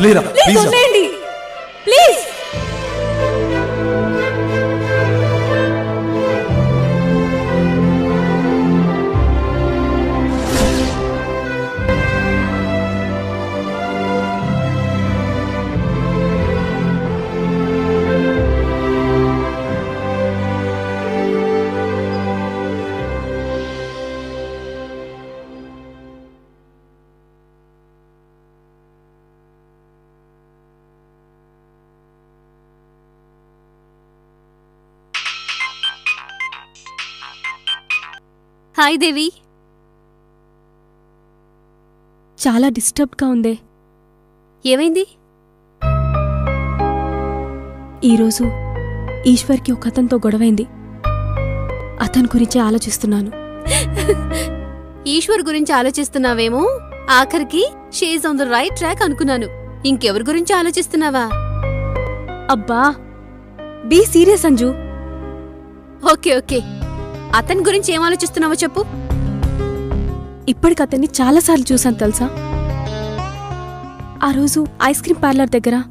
మున్నా వదిలేరా please please hi దేవి చాలా డిస్టర్బ్డ్గా ఉందే. ఏమైంది? ఈరోజు ఈశ్వర్కి ఒక అతనితో గొడవైంది. అతని గురించే ఆలోచిస్తున్నాను. ఈశ్వర్ గురించి ఆలోచిస్తున్నావేమో? ఆఖరికి she's on the right track అనుకున్నాను. ఇంకెవరి గురించి ఆలోచిస్తున్నావా? అబ్బా be serious Anju. Okay okay. అతని గురించి ఏం ఆలోచిస్తున్నావో చెప్పు. ఇప్పటికి అతన్ని చాలాసార్లు చూశాను తెలుసా? ఆ రోజు ఐస్ క్రీం పార్లర్ దగ్గర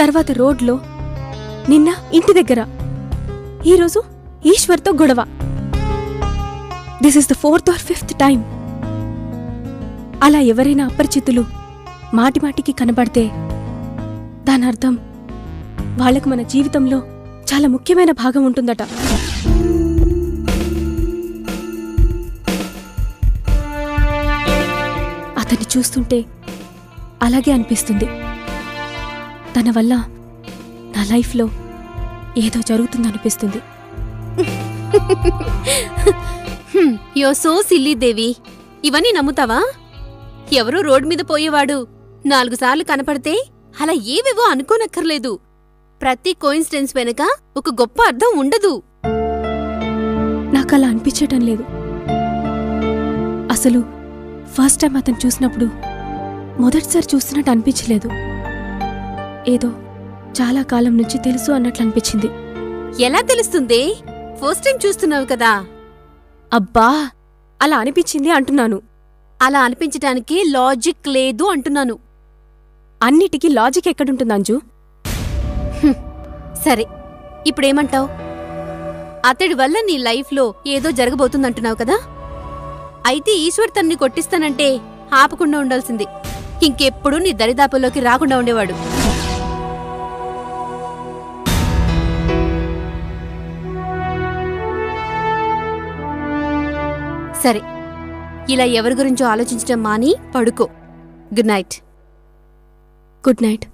తర్వాత రోడ్లో నిన్న ఇంటి దగ్గర ఈరోజు ఈశ్వర్తో గొడవ. This is the fourth or fifth time అలా ఎవరైనా అపరిచితులు మాటిమాటికి కనబడితే దాని అర్థం వాళ్ళకు మన జీవితంలో చాలా ముఖ్యమైన భాగం ఉంటుందట. చూస్తుంటే అలాగే అనిపిస్తుంది. తన వల్ల నా లైఫ్లో ఏదో జరుగుతుందనిపిస్తుంది. యో సో సిల్లీ దేవి. ఇవన్నీ నమ్ముతావా? ఎవరో రోడ్ మీద పోయేవాడు నాలుగు సార్లు కనపడితే అలా ఏవేవో అనుకోనక్కర్లేదు. ప్రతి కోయిన్సిడెన్స్ వెనుక ఒక గొప్ప అర్థం ఉండదు. నాకు అలా అనిపించటం లేదు. అసలు ఫస్ట్ టైం అతను చూసినప్పుడు మొదటిసారి చూస్తున్నట్టు అనిపించలేదు. ఏదో చాలా కాలం నుంచి తెలుసు అన్నట్లు అనిపించింది. ఎలా తెలుస్తుంది? ఫస్ట్ టైం చూస్తున్నావు కదా. అబ్బా అలా అనిపించింది అంటున్నాను. అలా అనిపించటానికి లాజిక్ లేదు అంటున్నాను. అన్నిటికీ లాజిక్ ఎక్కడుంటుంది అంజు? సరే ఇప్పుడేమంటావ్? అతడి వల్ల నీ లైఫ్లో ఏదో జరగబోతుందంటున్నావు కదా? అయితే ఈశ్వర్ తన్ని కొట్టిస్తానంటే ఆపకుండా ఉండాల్సింది. ఇంకెప్పుడు నీ దరిదాపుల్లోకి రాకుండా ఉండేవాడు. సరే ఇలా ఎవరి గురించో ఆలోచించడం మాని పడుకో. Good night. Good night.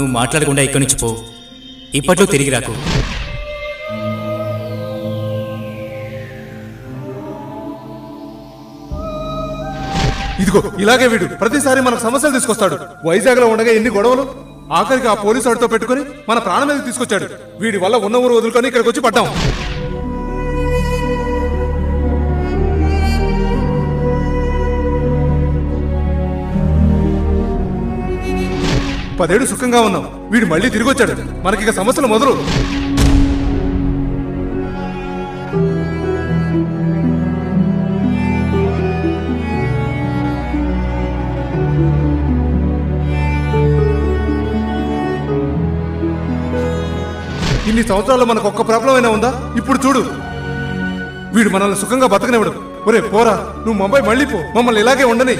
నువ్వు మాట్లాడకుండా ఇక్కడి నుంచి పో. ఇప్పట్లో తిరిగి రాకు. ఇదిగో ఇలాగే వీడు ప్రతిసారి మనకు సమస్యలు తీసుకొస్తాడు. వైజాగ్లో ఉండగా ఎన్ని గొడవలు? ఆఖరికి ఆ పోలీసు వాడితో పెట్టుకుని మన ప్రాణం మీద తీసుకొచ్చాడు. వీడి వల్ల ఉన్న ఊరు వదులుకొని ఇక్కడికి వచ్చి పడ్డాం. పదేడు సుఖంగా ఉన్నాం. వీడు మళ్ళీ తిరిగి వచ్చాడు మనకిక సమస్యలు మొదలు. ఇన్ని సంవత్సరాల్లో మనకు ఒక్క ప్రాబ్లం అయినా ఉందా? ఇప్పుడు చూడు. వీడు మనల్ని సుఖంగా బతకనివ్వడు. ఒరే పోరా. నువ్వు ముంబై మళ్ళీ పో. మమ్మల్ని ఇలాగే ఉండని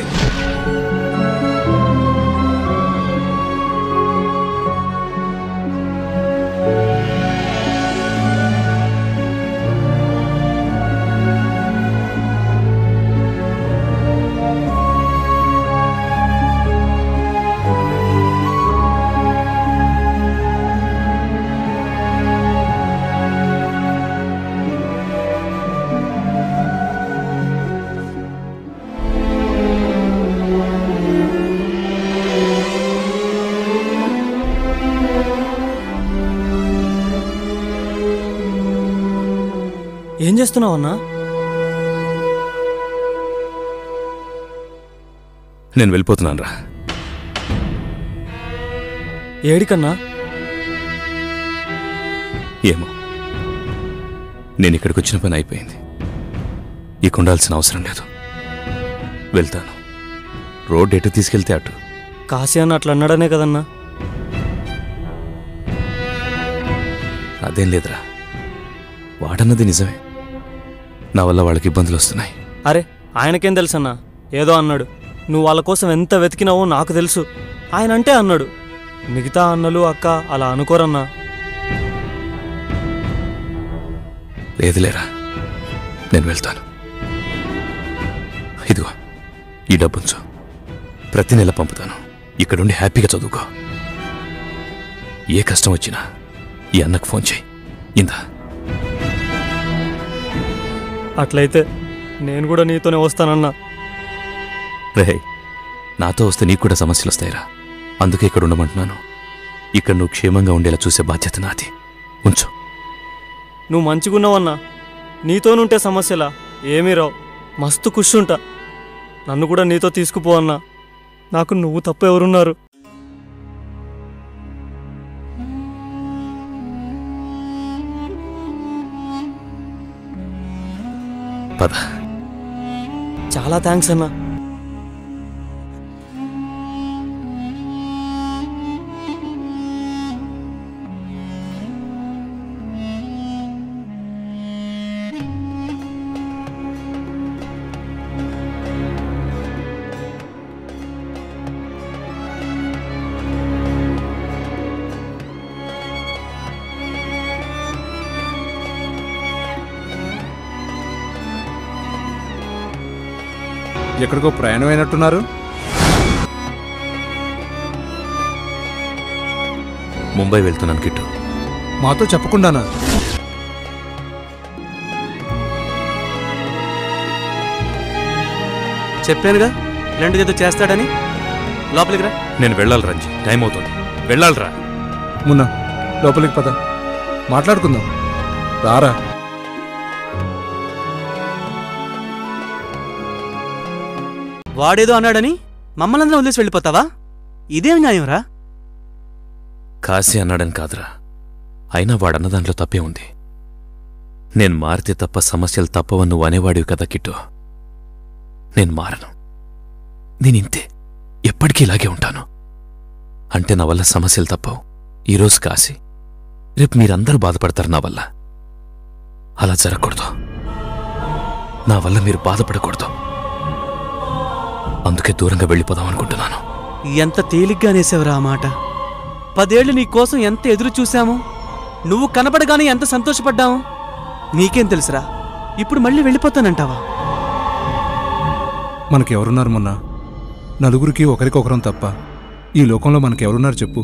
చేస్తున్నావన్నా నేను వెళ్ళిపోతున్నాను రా ఏడికన్నా? ఏమో. నేను ఇక్కడికి వచ్చిన పని అయిపోయింది. ఇక ఉండాల్సిన అవసరం లేదు. వెళ్తాను. రోడ్ ఎటు తీసుకెళ్తే అటు. కాశీ అన్న అట్లా అన్నాడనే కదన్నా? అదేం లేదురా. వాడన్నది నిజమే. నా వల్ల వాళ్ళకి ఇబ్బందులు వస్తున్నాయి. అరే ఆయనకేం తెలుసన్నా? ఏదో అన్నాడు. నువ్వు వాళ్ళ కోసం ఎంత వెతికినావో నాకు తెలుసు. ఆయన అంటే అన్నాడు. మిగతా అన్నలు అక్క అలా అనుకోరన్నా. లేదులేరా. నేను వెళ్తాను. ఇదిగో ఈ డబ్బుంచు. ప్రతి నెల పంపుతాను. ఇక్కడుండి హ్యాపీగా చదువుకో. ఏ కష్టం వచ్చినా ఈ అన్నకు ఫోన్ చేయి. ఇందా? అట్లయితే నేను కూడా నీతోనే వస్తానన్నా. రే నాతో వస్తే నీకు కూడా సమస్యలు వస్తాయిరా. అందుకే ఇక్కడ ఉండమంటున్నాను. ఇక్కడ నువ్వు క్షేమంగా ఉండేలా చూసే బాధ్యత నాది. ఉంచు. నువ్వు మంచిగున్నావన్నా. నీతోనుంటే సమస్యలా? ఏమీ రావు. మస్తు కుషుంటా నన్ను కూడా నీతో తీసుకుపో అన్నా. నాకు నువ్వు తప్ప ఎవరున్నారు? పద. చాలా థ్యాంక్స్ అన్నా. ఎక్కడికో ప్రయాణం అయినట్టున్నారు ముంబై వెళ్తున్నాను కిట్టు. మాతో చెప్పకుండానా? చెప్పానుగా ఇలాంటిది ఏదో చేస్తాడని? లోపలికి రా. నేను వెళ్ళాలి రంజీ టైం అవుతుంది. వెళ్ళాలిరా మున్నా లోపలికి పద. మాట్లాడుకుందాం. రారా. వాడేదో అన్నాడని మమ్మల్ని వదిలేసి వెళ్ళిపోతావా? ఇదేం న్యాయంరా? కాశీ అన్నాడని కాదురా. అయినా వాడన్న దాంట్లో తప్పే ఉంది. నేను మారితే తప్ప సమస్యలు తప్పవని నువ్వు అనేవాడివి కదా కిట్టు. నేను మారను. నేనింతే ఎప్పటికీ ఇలాగే ఉంటాను. అంటే నా వల్ల సమస్యలు తప్పవు. ఈరోజు కాశీ. రేపు మీరందరూ బాధపడతారు నా వల్ల. అలా జరగకూడదు. నా వల్ల మీరు బాధపడకూడదు. అందుకే దూరంగా వెళ్ళిపోదాం అనుకుంటున్నాను. ఎంత తేలిగ్గా అనేసావురా ఆ మాట. పదేళ్ళు నీ కోసం ఎంత ఎదురు చూశాము? నువ్వు కనపడగానే ఎంత సంతోషపడ్డాము నీకేం తెలుసురా? ఇప్పుడు మళ్ళీ వెళ్ళిపోతానంటావా? మనకెవరున్నారు మొన్న? నలుగురికి ఒకరికొకరం తప్ప. ఈ లోకంలో మనకెవరున్నారు చెప్పు.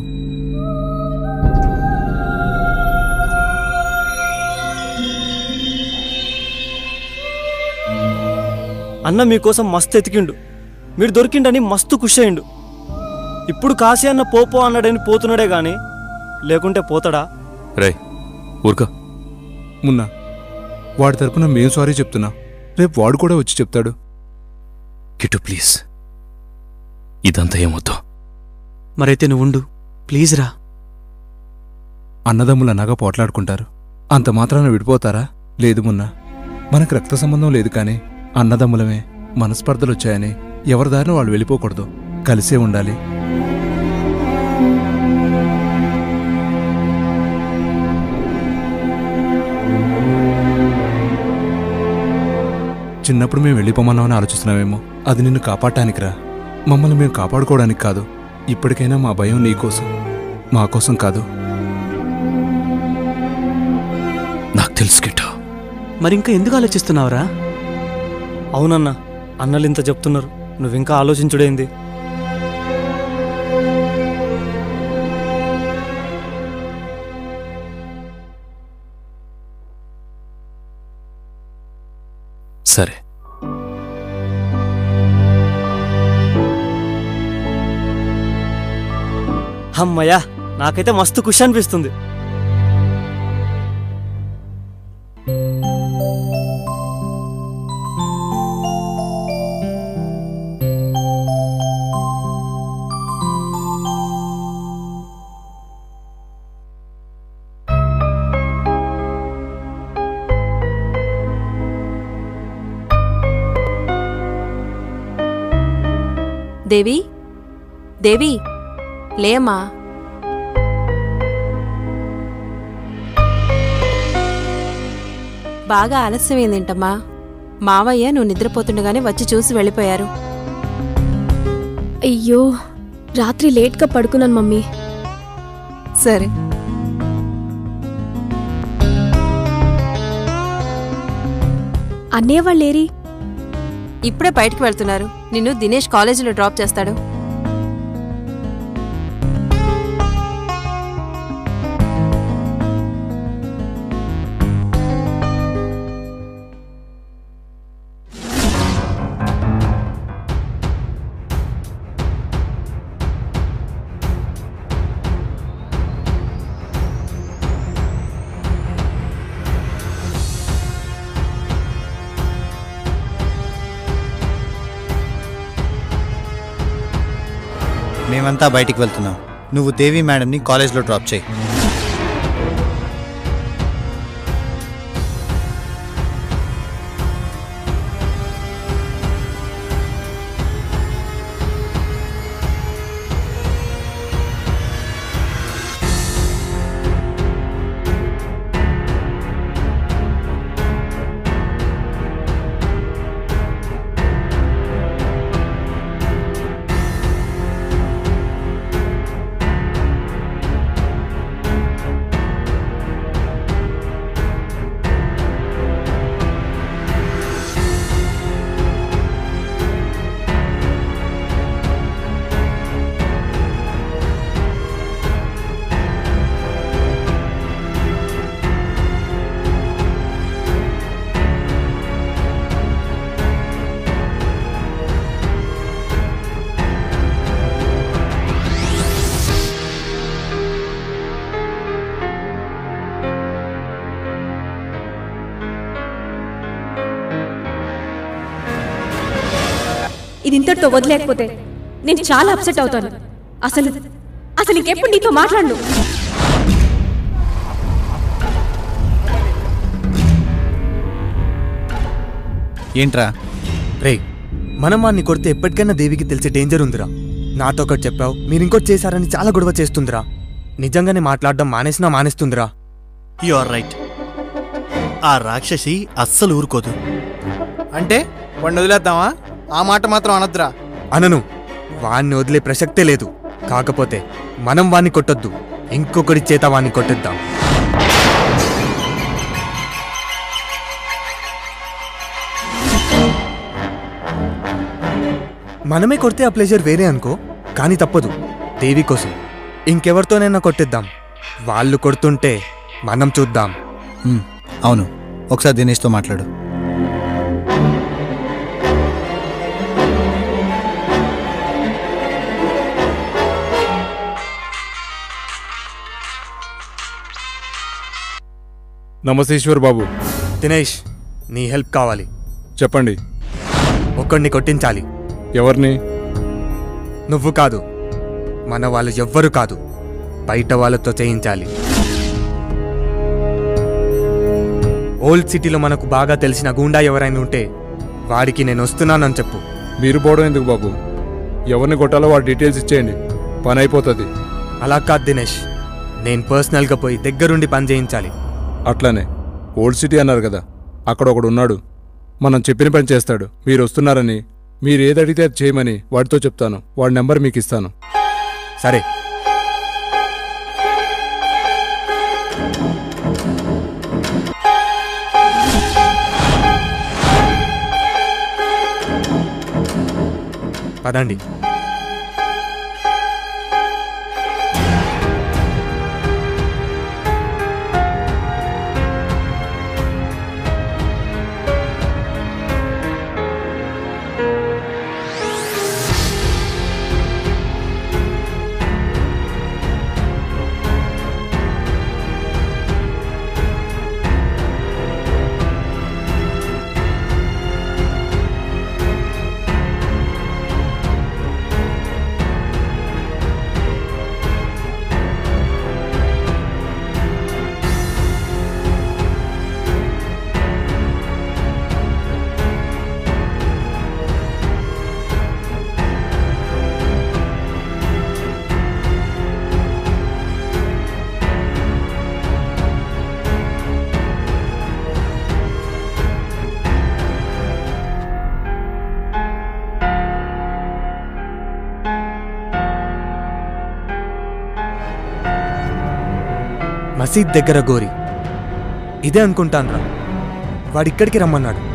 అన్న మీకోసం మస్తు ఎతికిండు మీరు దొరికిండని మస్తు ఖుషి అయిండు. ఇప్పుడు కాశీ అన్న పోపో అన్నాడని పోతున్నాడే గాని లేకుంటే పోతాడా? రే ఊరుకో. మున్నా వాడి తరపున మేం సారీ చెప్తున్నా. రేపు వాడు కూడా వచ్చి చెప్తాడు. కిట్టు ప్లీజ్ ఇదంతా ఏమొద్దు. మరైతే నువ్వు ఉండు ప్లీజ్ రా. అన్నదమ్ములు అన్నగా పోట్లాడుకుంటారు. అంత మాత్రాన విడిపోతారా? లేదు మున్నా. మనకు రక్త సంబంధం లేదు కానీ అన్నదమ్ములమే మనస్పర్ధలొచ్చాయని ఎవరి దారిన వాళ్ళు వెళ్ళిపోకూడదు. కలిసే ఉండాలి. చిన్నప్పుడు మేము వెళ్ళిపోమన్నామని ఆలోచిస్తున్నామేమో అది నిన్ను కాపాడటానికిరా. మమ్మల్ని మేము కాపాడుకోవడానికి కాదు. ఇప్పటికైనా మా భయం నీకోసం మా కోసం కాదు. నాకు తెలుసు కిట్టు. మరింకా ఎందుకు ఆలోచిస్తున్నావురా? అవునన్నా అన్నలు ఇంత చెప్తున్నారు. నువ్వింకా ఆలోచించుడేంది? సరే. అమ్మయ్యా నాకైతే మస్తు ఖుషి అనిపిస్తుంది. దేవి? దేవి లేమ్మా బాగా ఆలస్యమైందేంటమ్మా. మావయ్య నువ్వు నిద్రపోతుండగానే వచ్చి చూసి వెళ్ళిపోయారు. అయ్యో రాత్రి లేట్గా పడుకున్నాను మమ్మీ. సరే. అన్నయ్య వాళ్ళేరి? ఇప్పుడే బయటకు వెళ్తున్నారు. నిన్ను దినేష్ కాలేజీలో డ్రాప్ చేస్తాడు. మేమంతా బయటికి వెళ్తున్నాం. నువ్వు దేవి మేడంని కాలేజ్లో డ్రాప్ చేయి. ఇది ఇంతటితో వదిలేకపోతే నేను చాలా అప్సెట్ అవుతాను. అసలు అసలు ఇంకెప్పుడు నీతో మాట్లాడను? ఏంట్రా? రే మనం వాడిని కొడితే ఎప్పటికైనా దేవికి తెలిసే డేంజర్ ఉందిరా. నాతో ఒకటి చెప్పావు మీరు ఇంకోటి చేశారని చాలా గొడవ చేస్తుందిరా. నిజంగానే మాట్లాడడం మానేసినా మానేస్తుందిరా. యు ఆర్ రైట్ ఆ రాక్షసి అస్సలు ఊరుకోదు. అంటే వాడిని వదిలేద్దామా? ఆ మాట మాత్రం అనద్దురా. అనను. వాణ్ణి వదిలే ప్రసక్తే లేదు. కాకపోతే మనం వాణ్ణి కొట్టొద్దు. ఇంకొకరి చేత వాణ్ణి కొట్టొద్దాం. మనమే కొడితే ఆ ప్లెజర్ వేరే అనుకో కానీ తప్పదు. దేవి కోసం. ఇంకెవరితోనైనా కొట్టిద్దాం. వాళ్ళు కొడుతుంటే మనం చూద్దాం. అవును. ఒకసారి దినేష్తో మాట్లాడు. నమస్తే ఈశ్వర్ బాబు. దినేష్ నీ హెల్ప్ కావాలి. చెప్పండి. ఒక్కడిని కొట్టించాలి. ఎవరిని? నువ్వు కాదు. మన వాళ్ళు ఎవ్వరు కాదు. బయట వాళ్ళతో చేయించాలి. ఓల్డ్ సిటీలో మనకు బాగా తెలిసిన గూండా ఎవరైనా ఉంటే వాడికి నేను వస్తున్నానని చెప్పు. మీరు పోవడం ఎందుకు బాబు? ఎవరిని కొట్టాలో వాడి డీటెయిల్స్ ఇచ్చేయండి. పని అయిపోతుంది. అలా కాదు దినేష్. నేను పర్సనల్గా పోయి దగ్గరుండి పని చేయించాలి. అట్లానే ఓల్డ్ సిటీ అన్నారు కదా అక్కడ ఒకడు ఉన్నాడు మనం చెప్పిన పని చేస్తాడు. మీరు వస్తున్నారని మీరు ఏది అడిగితే అది చేయమని వాడితో చెప్తాను. వాడి నెంబర్ మీకు ఇస్తాను సరే. పదండి. మసీద్ దగ్గర గోరి. ఇదే అనుకుంటాన్రా. వాడిక్కడికి రమ్మన్నాడు.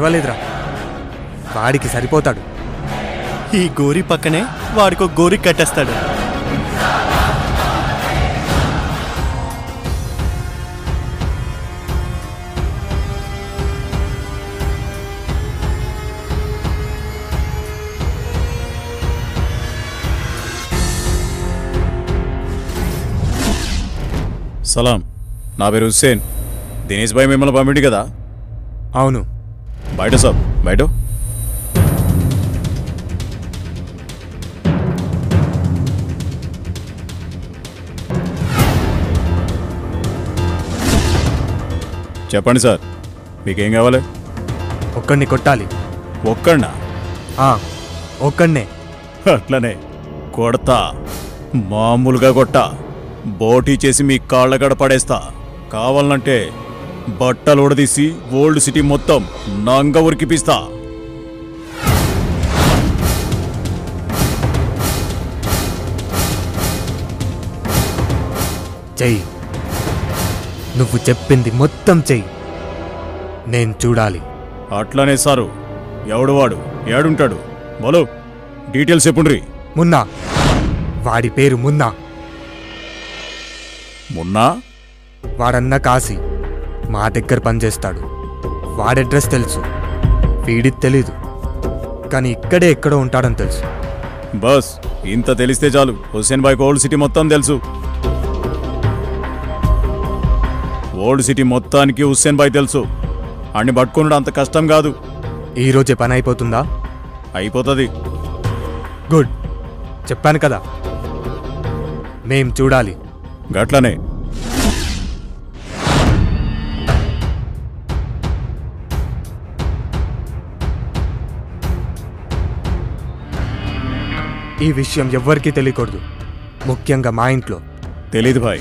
పర్వాలేదురా. వాడికి సరిపోతాడు. ఈ గోరి పక్కనే వాడికో గోరి కట్టేస్తాడు. సలాం. నా పేరు హుస్సేన్. దినేష్ భాయ్ మిమ్మల్ని పంపిండి కదా? అవును. బయట సాబ్ బయట. చెప్పండి సార్ మీకేం కావాలి? ఒక్కడిని కొట్టాలి. ఒక్కడినా? ఒక్కడినే. అట్లనే కొడతా మామూలుగా కొట్టా బోటీ చేసి మీ కాళ్ళగడ పడేస్తా. కావాలంటే బట్టలు ఉడదీసి ఓల్డ్ సిటీ మొత్తం నంగ ఉరికిపిస్తా చెయ్యి. నువ్వు చెప్పింది మొత్తం చెయ్యి. నేను చూడాలి. అట్లనే సారు. ఎవడు వాడు? ఏడుంటాడు. బలో డీటెయిల్స్ చెప్పుండ్రి. మున్నా. వాడి పేరు మున్నా. మున్నా? వాడన్న కాసి మా దగ్గర పనిచేస్తాడు. వాడి అడ్రస్ తెలుసు. వీడికి తెలీదు. కానీ ఇక్కడే ఎక్కడో ఉంటాడని తెలుసు. బస్ ఇంత తెలిస్తే చాలు. హుస్సేన్ బాయ్కి ఓల్డ్ సిటీ మొత్తం తెలుసు. ఓల్డ్ సిటీ మొత్తానికి హుస్సేన్ బాయ్ తెలుసు. అన్ని పట్టుకున్నాడు అంత కష్టం కాదు. ఈ రోజే పని అయిపోతుందా? అయిపోతుంది. గుడ్. చెప్పాను కదా. మేం చూడాలి. గట్లనే. ఈ విషయం ఎవ్వరికీ తెలియకూడదు. ముఖ్యంగా మా ఇంట్లో. తెలీదు భాయ్.